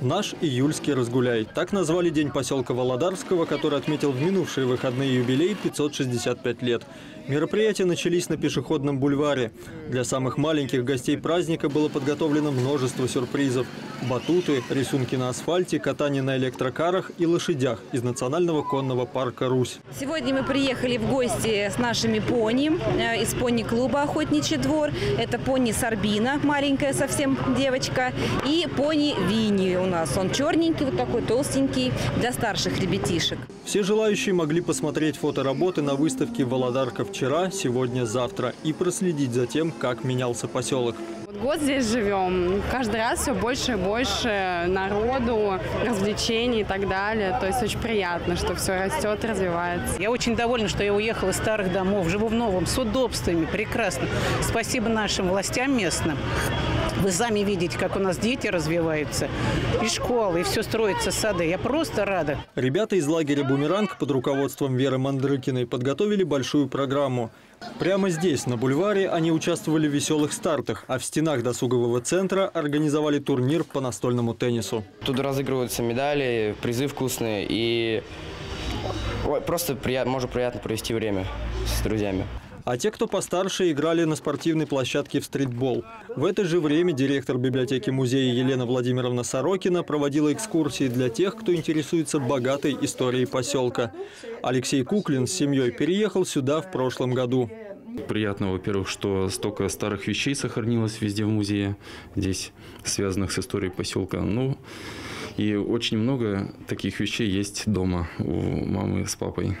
Наш июльский разгуляй. Так назвали день поселка Володарского, который отметил в минувшие выходные юбилей 565 лет. Мероприятия начались на пешеходном бульваре. Для самых маленьких гостей праздника было подготовлено множество сюрпризов. Батуты, рисунки на асфальте, катание на электрокарах и лошадях из Национального конного парка «Русь». Сегодня мы приехали в гости с нашими пони э, из пони-клуба «Охотничий двор». Это пони Сарбина, маленькая совсем девочка, и пони Винни у нас. Он черненький, вот такой толстенький, для старших ребятишек. Все желающие могли посмотреть фотоработы на выставке «Володарка вчера, сегодня, завтра» и проследить за тем, как менялся поселок. Год здесь живем, каждый раз все больше и больше народу, развлечений и так далее. То есть очень приятно, что все растет, развивается. Я очень довольна, что я уехала из старых домов, живу в новом, с удобствами, прекрасно. Спасибо нашим властям местным. Вы сами видите, как у нас дети развиваются, и школы, и все строится, сады. Я просто рада. Ребята из лагеря «Бумеранг» под руководством Веры Мандрыкиной подготовили большую программу. Прямо здесь, на бульваре, они участвовали в веселых стартах, а в стенах досугового центра организовали турнир по настольному теннису. Тут разыгрываются медали, призы вкусные и ой, просто приятно, можно приятно провести время с друзьями. А те, кто постарше, играли на спортивной площадке в стритбол. В это же время директор библиотеки музея Елена Владимировна Сорокина проводила экскурсии для тех, кто интересуется богатой историей поселка. Алексей Куклин с семьей переехал сюда в прошлом году. Приятно, во-первых, что столько старых вещей сохранилось везде в музее, здесь связанных с историей поселка. Ну, и очень много таких вещей есть дома у мамы с папой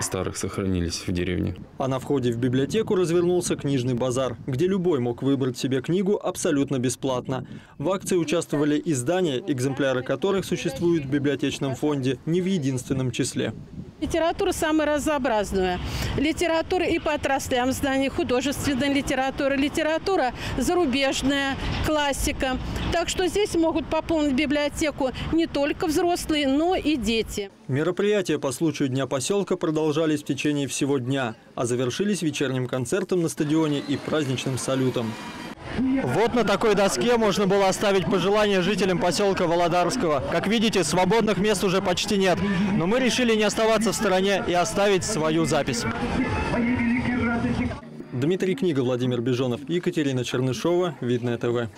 старых сохранились в деревне. А на входе в библиотеку развернулся книжный базар, где любой мог выбрать себе книгу абсолютно бесплатно. В акции участвовали издания, экземпляры которых существуют в библиотечном фонде не в единственном числе. Литература самая разнообразная. Литература и по отраслям знаний, художественная литература, литература зарубежная, классика. Так что здесь могут пополнить библиотеку не только взрослые, но и дети. Мероприятия по случаю Дня поселка продолжались в течение всего дня, а завершились вечерним концертом на стадионе и праздничным салютом. Вот на такой доске можно было оставить пожелания жителям поселка Володарского. Как видите, свободных мест уже почти нет. Но мы решили не оставаться в стороне и оставить свою запись. Дмитрий Книга, Владимир Бежонов, Екатерина Чернышова, Видное ТВ.